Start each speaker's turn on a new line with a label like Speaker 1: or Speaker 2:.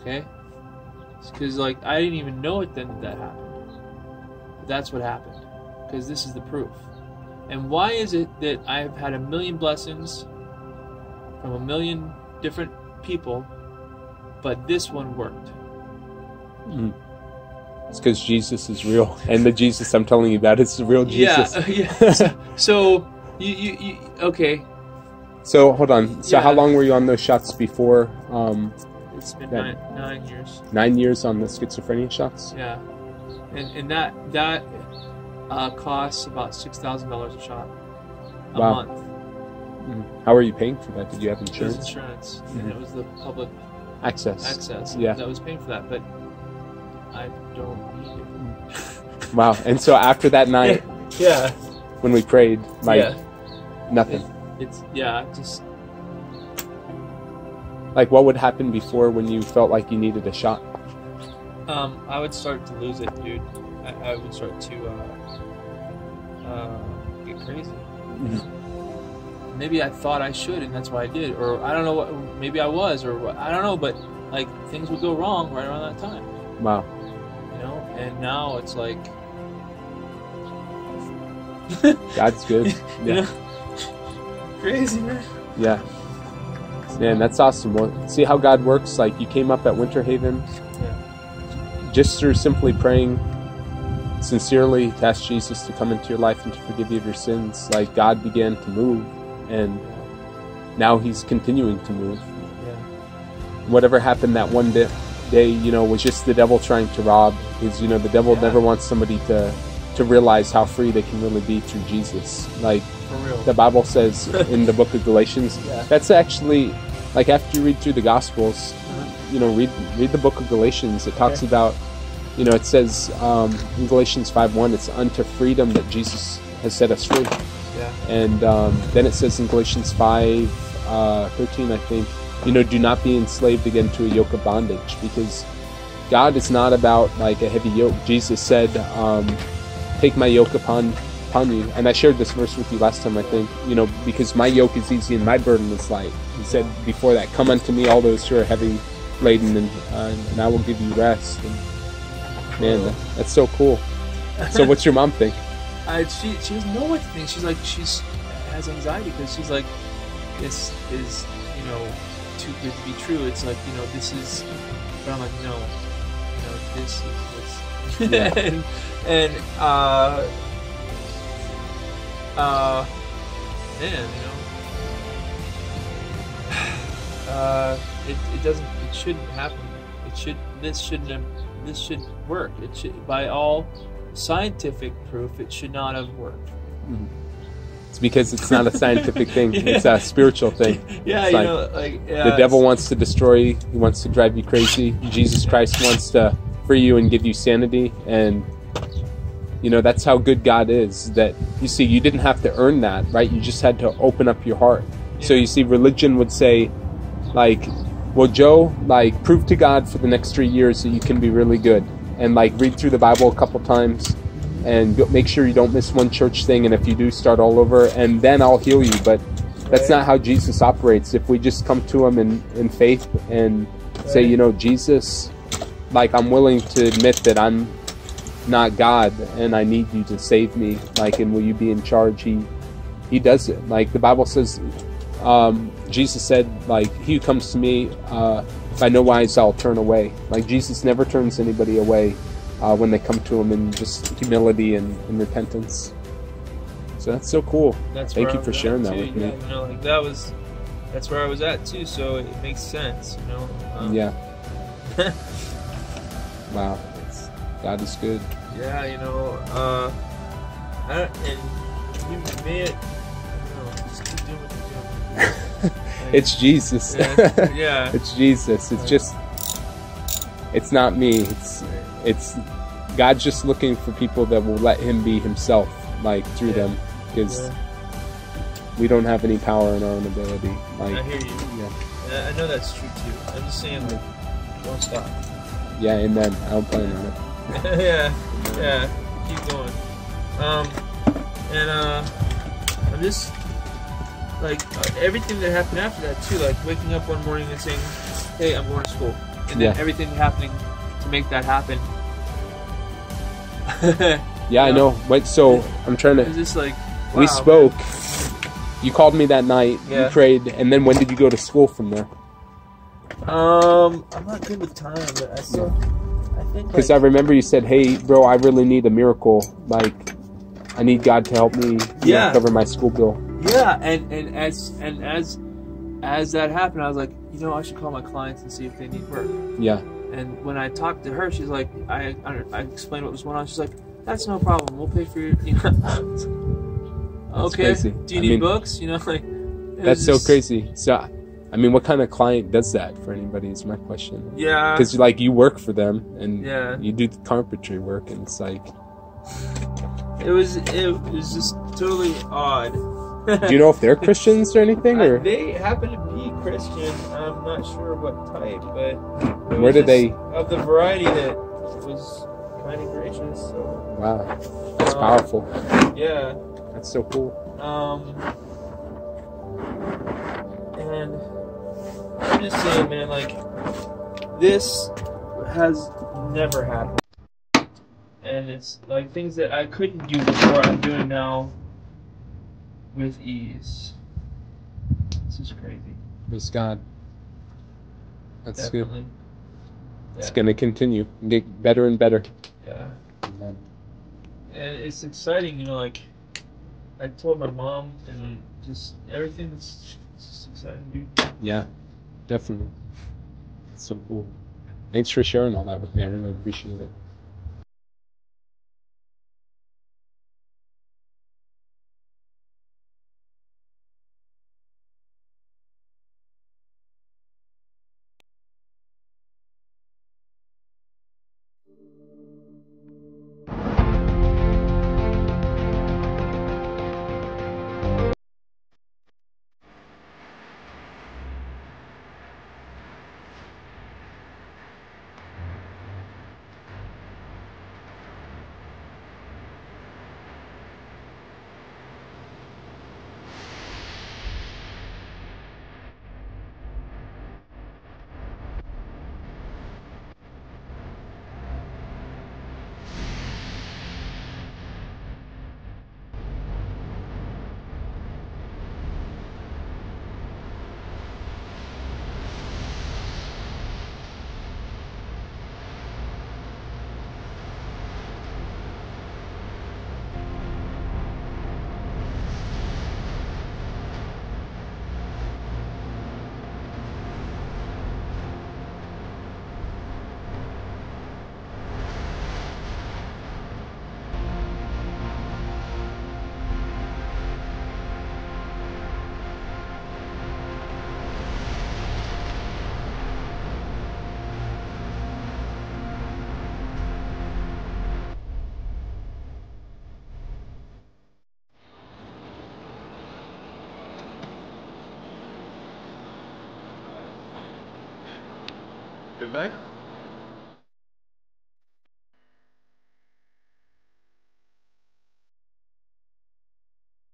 Speaker 1: Okay? Because, like, I didn't even know it then that, that happened. But that's what happened. Because this is the proof. And why is it that I've had a million blessings from a million different people, but this one worked?
Speaker 2: Mm. It's because Jesus is real, and the Jesus I'm telling you about is the real Jesus.
Speaker 1: Yeah, yeah. so, so you, you, you, okay.
Speaker 2: So hold on. So
Speaker 1: Yeah.
Speaker 2: how long were you on those shots before? Um,
Speaker 1: It's been
Speaker 2: Yeah.
Speaker 1: nine, nine years.
Speaker 2: nine years on the schizophrenia shots.
Speaker 1: Yeah, and and that that uh, costs about six thousand dollars a shot a
Speaker 2: Wow.
Speaker 1: month.
Speaker 2: Mm. How are you paying for that? Did you have
Speaker 1: It was
Speaker 2: insurance
Speaker 1: insurance,
Speaker 2: Mhm.
Speaker 1: and it was the public
Speaker 2: access?
Speaker 1: access
Speaker 2: Yeah.
Speaker 1: that was paying for that. But I don't need it.
Speaker 2: Wow. And so after that night,
Speaker 1: yeah,
Speaker 2: when we prayed, like
Speaker 1: yeah.
Speaker 2: nothing.
Speaker 1: It's yeah, just
Speaker 2: Like what would happen before when you felt like you needed a shot?
Speaker 1: um, I would start to lose it, dude. I, I would start to uh, uh, get crazy.
Speaker 2: Mm-hmm.
Speaker 1: maybe I thought I should, and that's why I did, or I don't know what. Maybe I was, or what, I don't know, but like things would go wrong right around that time,
Speaker 2: Wow.
Speaker 1: you know. And now it's like,
Speaker 2: God's good.
Speaker 1: you
Speaker 2: Yeah.
Speaker 1: know, crazy man.
Speaker 2: Yeah. Man, that's awesome. Well, see how God works? Like you came up at Winter Haven
Speaker 1: Yeah.
Speaker 2: just through simply praying sincerely to ask Jesus to come into your life and to forgive you of your sins. Like God began to move and now he's continuing to move.
Speaker 1: Yeah.
Speaker 2: Whatever happened that one day, day you know, was just the devil trying to rob. Because, you know, the devil
Speaker 1: Yeah.
Speaker 2: never wants somebody to, to realize how free they can really be through Jesus. Like. The Bible says in the book of Galatians,
Speaker 1: Yeah.
Speaker 2: that's actually like after you read through the Gospels,
Speaker 1: Uh-huh.
Speaker 2: you know, read read the book of Galatians. It talks
Speaker 1: Okay.
Speaker 2: about, you know, it says um, in Galatians five one, it's unto freedom that Jesus has set us free,
Speaker 1: Yeah.
Speaker 2: and um, then it says in Galatians five uh, thirteen, I think, you know, do not be enslaved again to a yoke of bondage, because God is not about like a heavy yoke. Jesus said, um, "Take my yoke upon." Upon you and i shared this verse with you last time i think you know because my yoke is easy and my burden is light. He said before that come unto me all those who are heavy laden and, uh, and i will give you rest. And man that, that's so cool. So what's your mom think?
Speaker 1: I, she she doesn't know what to think. She's like she's has anxiety because she's like this is you know too good to be true. It's like you know this is, but I'm like no, you know this is this,
Speaker 2: Yeah.
Speaker 1: and and uh uh man you know uh it, it doesn't it shouldn't happen. It should this shouldn't have this should work. It should by all scientific proof it should not have worked.
Speaker 2: it's because it's not a scientific thing
Speaker 1: Yeah.
Speaker 2: it's a spiritual thing
Speaker 1: Yeah,
Speaker 2: It's
Speaker 1: you
Speaker 2: like
Speaker 1: know, like yeah,
Speaker 2: the devil wants to destroy you he wants to drive you crazy jesus christ wants to free you and give you sanity and you know that's how good god is that you see you didn't have to earn that right? You just had to open up your heart. So you see religion would say like well joe like prove to god for the next three years that you can be really good and like read through the bible a couple times and make sure you don't miss one church thing and if you do start all over and then i'll heal you. But that's not how jesus operates. If we just come to him in, in faith and say you know jesus like i'm willing to admit that i'm not god and i need you to save me like and will you be in charge he he does it like the bible says um, jesus said like he who comes to me uh, by no wise i'll turn away like jesus never turns anybody away uh, when they come to him in just humility and, and repentance so that's so cool
Speaker 1: That's
Speaker 2: Thank you
Speaker 1: I
Speaker 2: for sharing that
Speaker 1: too,
Speaker 2: with me.
Speaker 1: You know, like that was that's where I was at too. So it makes sense. You know. Um,
Speaker 2: yeah wow God is good
Speaker 1: Yeah, you know. Uh, I and you may. I know. Just keep doing what you're doing. Like,
Speaker 2: it's jesus
Speaker 1: Yeah, yeah.
Speaker 2: it's jesus it's just it's not me it's it's god's just looking for people that will let him be himself like through
Speaker 1: Yeah.
Speaker 2: them because
Speaker 1: Yeah,
Speaker 2: we don't have any power in our own ability
Speaker 1: I hear you.
Speaker 2: yeah
Speaker 1: I I know that's true too. I'm just saying, like, don't stop.
Speaker 2: yeah amen i don't plan on it
Speaker 1: yeah, yeah. Keep going. Um, and uh, I'm just like uh, everything that happened after that too. Like waking up one morning and saying, "Hey, I'm going to school." and then everything happening to make that happen.
Speaker 2: Yeah, I know. But so I'm trying to.
Speaker 1: just like
Speaker 2: We
Speaker 1: wow,
Speaker 2: spoke. You called me that night.
Speaker 1: Yeah.
Speaker 2: You prayed, and then when did you go to school from there?
Speaker 1: Um, I'm not good with time, but I still, think
Speaker 2: Because I remember you said, "Hey, bro, I really need a miracle. Like, I need God to help me you know, cover my school bill."
Speaker 1: yeah, and and as and as as that happened, I was like, you know, I should call my clients and see if they need work.
Speaker 2: Yeah,
Speaker 1: And when I talked to her, she's like, I I, I explained what was going on. She's like, that's no problem. We'll pay for your. You know. Okay.
Speaker 2: crazy.
Speaker 1: Do you
Speaker 2: I
Speaker 1: need
Speaker 2: mean,
Speaker 1: books? You know, like.
Speaker 2: that's
Speaker 1: was
Speaker 2: so crazy. So, I mean, what kind of client does that for anybody? Is my question.
Speaker 1: Yeah.
Speaker 2: Because like you work for them and
Speaker 1: Yeah.
Speaker 2: you do the carpentry work, and it's like,
Speaker 1: It was it was just totally odd.
Speaker 2: do you know if they're Christians or anything, or
Speaker 1: they happen to be Christian. I'm not sure what type, but
Speaker 2: Where did they-
Speaker 1: of the variety that was kind of gracious. So
Speaker 2: wow, that's
Speaker 1: Um,
Speaker 2: powerful.
Speaker 1: yeah,
Speaker 2: That's so cool.
Speaker 1: um, and I'm just saying, man, like this has never happened, and it's like things that I couldn't do before I'm doing now with ease. This is crazy.
Speaker 2: Praise God. That's good.
Speaker 1: Definitely.
Speaker 2: It's gonna continue, get better and better.
Speaker 1: Yeah. and it's exciting, you know. Like I told my mom, and just everything is exciting.
Speaker 2: Yeah, definitely. It's so cool. Thanks for sharing all that with me. I really appreciate it.
Speaker 3: Goodbye.